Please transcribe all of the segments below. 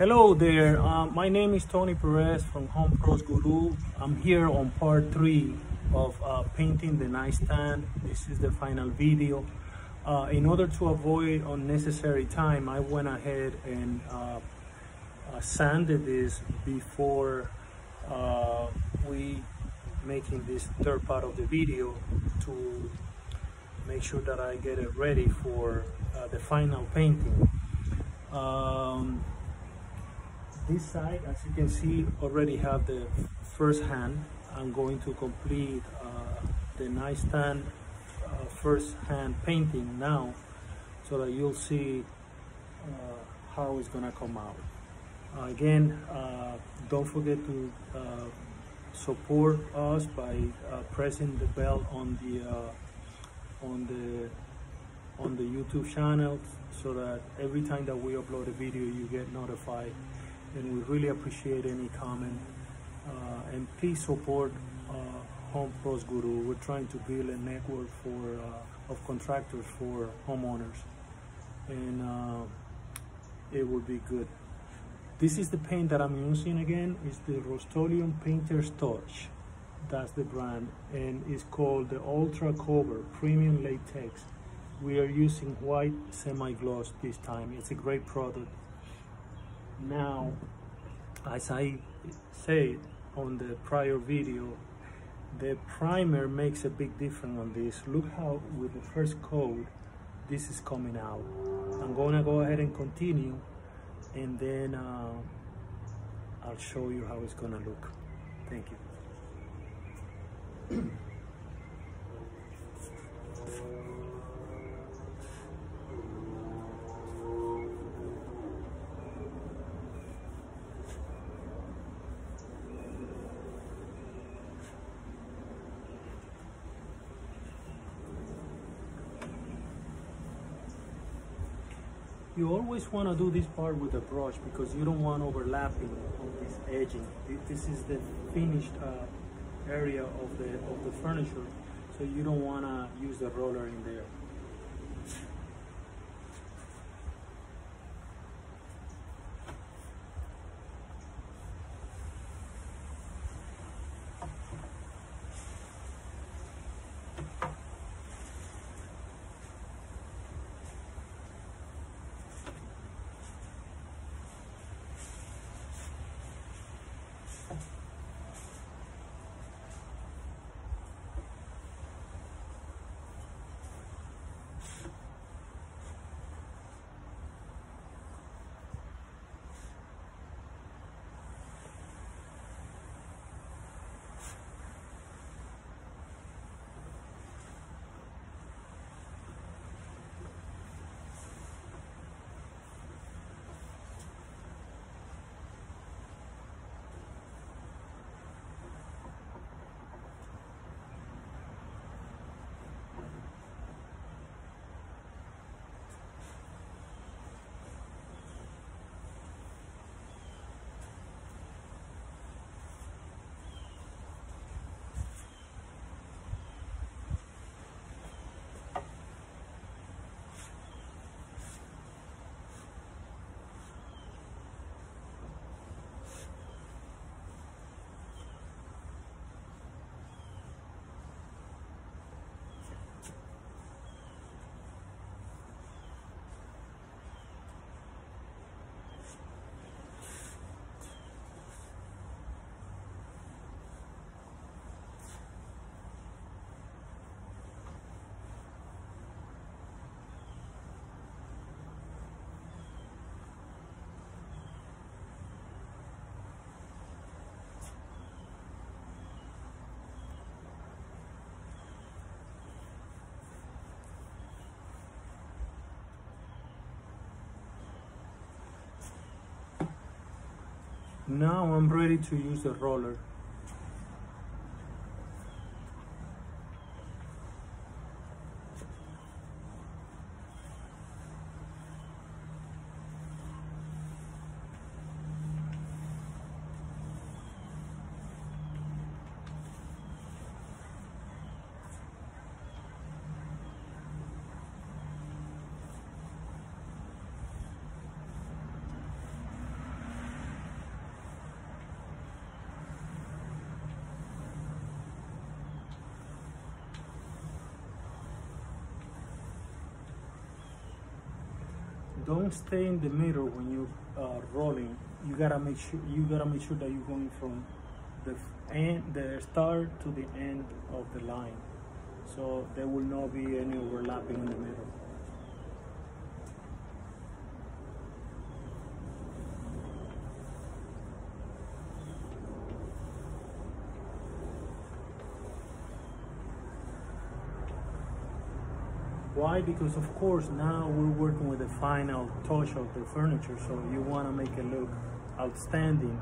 Hello there, uh, my name is Tony Perez from Home Pros Guru. I'm here on part three of uh, painting the nightstand. This is the final video. Uh, in order to avoid unnecessary time, I went ahead and uh, uh, sanded this before uh, we making this third part of the video to make sure that I get it ready for the final painting. Um, this side as you can see already have the first hand. I'm going to complete uh, the nightstand uh, first hand painting now so that you'll see uh, how it's gonna come out. Again uh, don't forget to uh, support us by uh, pressing the bell on the on the on the YouTube channel so that every time that we upload a video you get notified and we really appreciate any comment. Uh, and please support uh, Home Pros Guru. We're trying to build a network for uh, of contractors for homeowners, and uh, it will be good. This is the paint that I'm using again. It's the Rust-Oleum Painter's Touch. That's the brand, and it's called the Ultra Cover Premium Latex. We are using white semi-gloss this time. It's a great product. Now, as I said on the prior video, the primer makes a big difference on this. Look how with the first coat, this is coming out. I'm gonna go ahead and continue and then uh, I'll show you how it's gonna look. Thank you. You always want to do this part with a brush because you don't want overlapping on this edging. This is the finished uh, area of the of the furniture, so you don't want to use the roller in there. Now I'm ready to use the roller. Don't stay in the middle when you uh, rolling. You gotta make sure you gotta make sure that you're going from the end, the start to the end of the line, so there will not be any overlapping in the middle. Why? Because of course now we're working with the final touch of the furniture, so you want to make it look outstanding.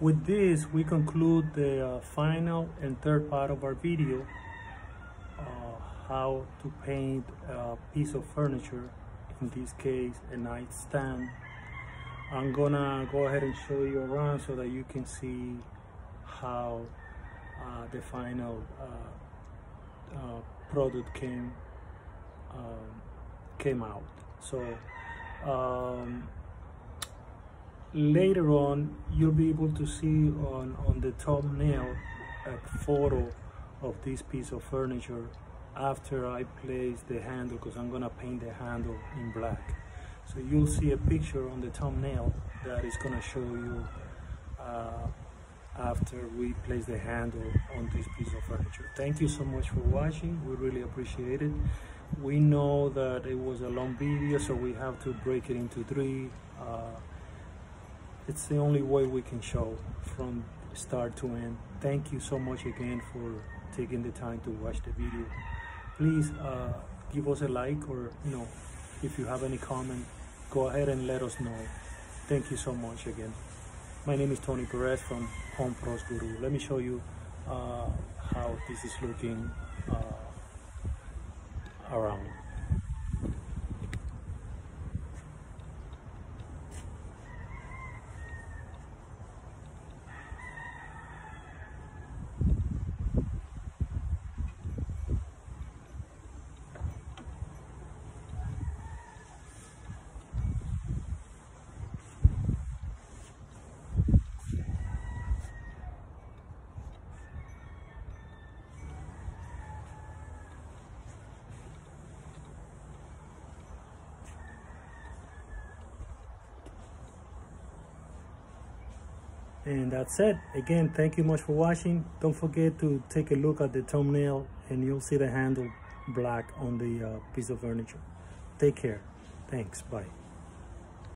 With this, we conclude the uh, final and third part of our video, uh, how to paint a piece of furniture, in this case, a nightstand. I'm gonna go ahead and show you around so that you can see how uh, the final uh, uh, product came um, came out. So um, later on you'll be able to see on on the thumbnail a photo of this piece of furniture after I place the handle because I'm gonna paint the handle in black. So you'll see a picture on the thumbnail that is gonna show you uh, after we place the handle on this piece of furniture. Thank you so much for watching. We really appreciate it. We know that it was a long video so we have to break it into three uh, it's the only way we can show from start to end. Thank you so much again for taking the time to watch the video. Please uh, give us a like or you know if you have any comment go ahead and let us know. Thank you so much again. My name is Tony Perez from Home Pros Guru. Let me show you uh, how this is looking uh, around and that's it. Again thank you much for watching. Don't forget to take a look at the thumbnail and you'll see the handle black on the uh, piece of furniture. Take care. Thanks. Bye